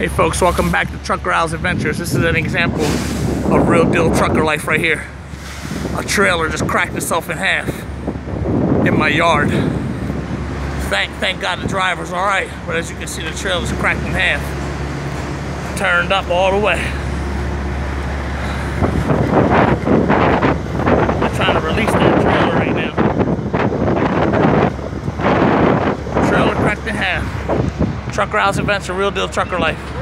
Hey folks, welcome back to Trucker Al's Adventures. This is an example of real deal trucker life right here. A trailer just cracked itself in half in my yard. Thank, thank God the driver's all right, but as you can see the trailer's cracked in half. Turned up all the way. I'm trying to release that trailer right now. Trailer cracked in half. Trucker Al's Adventure, real deal trucker life.